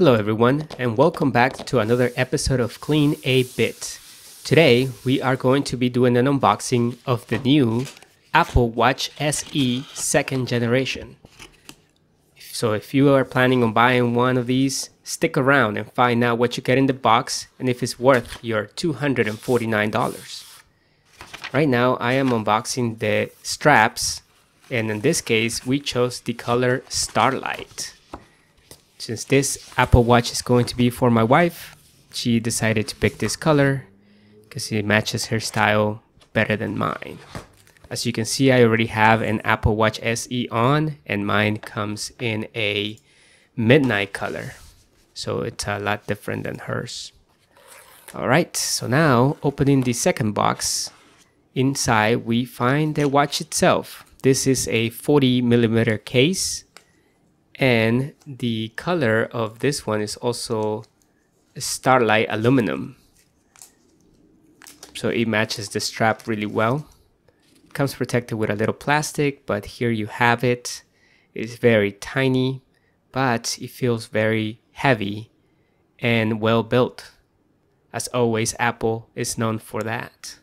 Hello everyone and welcome back to another episode of Clean 8-Bit. Today we are going to be doing an unboxing of the new Apple Watch SE second generation. So if you are planning on buying one of these, stick around and find out what you get in the box and if it's worth your $249. Right now I am unboxing the straps and in this case we chose the color Starlight. Since this Apple Watch is going to be for my wife, she decided to pick this color because it matches her style better than mine. As you can see, I already have an Apple Watch SE on and mine comes in a midnight color. So it's a lot different than hers. All right, so now opening the second box, inside we find the watch itself. This is a 40 millimeter case and the color of this one is also starlight aluminum. So it matches the strap really well. It comes protected with a little plastic but here you have it. It's very tiny but it feels very heavy and well built as always apple is known for that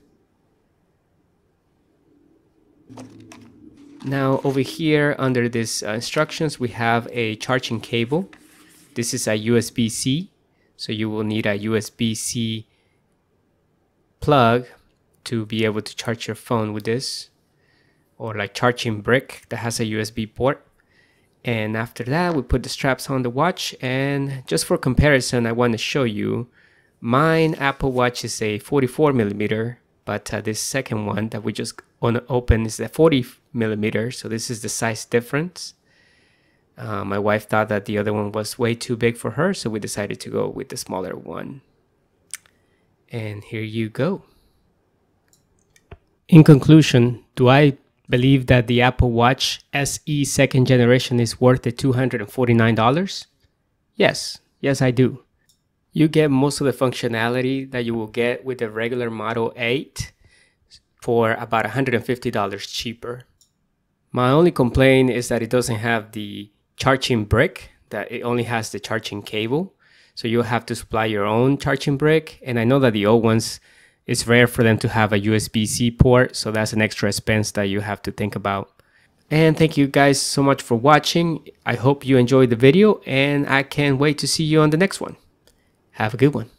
now over here under these uh, instructions we have a charging cable. This is a USB-C so you will need a USB-C plug to be able to charge your phone with this or like charging brick that has a USB port and after that we put the straps on the watch and just for comparison I want to show you mine Apple Watch is a 44 millimeter but uh, this second one that we just to open is the 40 millimeter so this is the size difference. Uh, my wife thought that the other one was way too big for her so we decided to go with the smaller one. And here you go. In conclusion do i believe that the apple watch se second generation is worth the $249 yes. Yes i do you get most of the functionality that you will get with the regular Model 8 for about $150 cheaper. My only complaint is that it doesn't have the charging brick, that it only has the charging cable. So you'll have to supply your own charging brick. And I know that the old ones, it's rare for them to have a USB-C port. So that's an extra expense that you have to think about. And thank you guys so much for watching. I hope you enjoyed the video and I can't wait to see you on the next one. Have a good one.